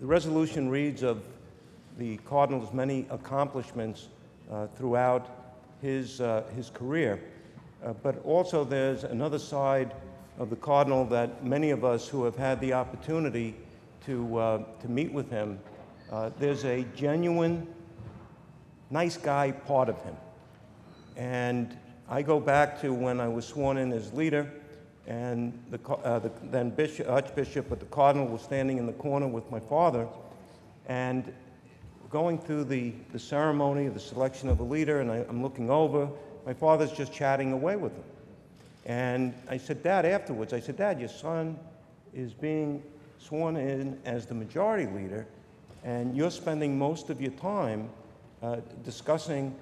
the resolution reads of the Cardinal's many accomplishments uh, throughout his, uh, his career. Uh, but also, there's another side of the Cardinal that many of us who have had the opportunity to, uh, to meet with him, uh, there's a genuine, nice guy part of him. And I go back to when I was sworn in as leader, and the, uh, the then bishop, Archbishop, but the Cardinal was standing in the corner with my father, and going through the, the ceremony, of the selection of a leader, and I, I'm looking over, my father's just chatting away with him. And I said, Dad, afterwards, I said, Dad, your son is being sworn in as the majority leader, and you're spending most of your time uh, discussing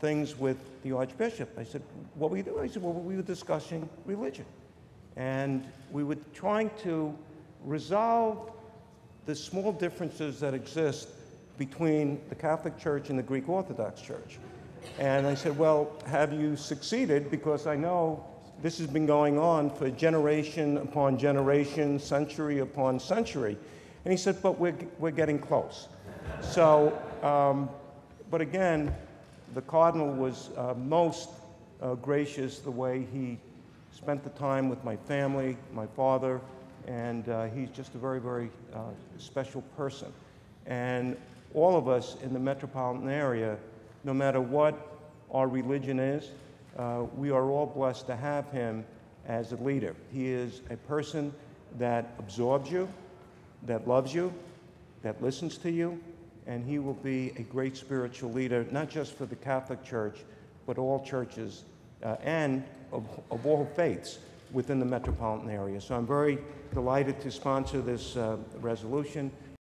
things with the Archbishop. I said, What were you doing? I said, Well, we were discussing religion. And we were trying to resolve the small differences that exist between the Catholic Church and the Greek Orthodox Church. And I said, Well, have you succeeded? Because I know this has been going on for generation upon generation, century upon century. And he said, But we're, we're getting close. So, um, but again, the Cardinal was uh, most uh, gracious the way he spent the time with my family, my father, and uh, he's just a very, very uh, special person. And all of us in the metropolitan area, no matter what our religion is, uh, we are all blessed to have him as a leader. He is a person that absorbs you, that loves you, that listens to you, and he will be a great spiritual leader, not just for the Catholic Church, but all churches and of, of, all faiths within the metropolitan area. So I'm very delighted to sponsor this uh, resolution.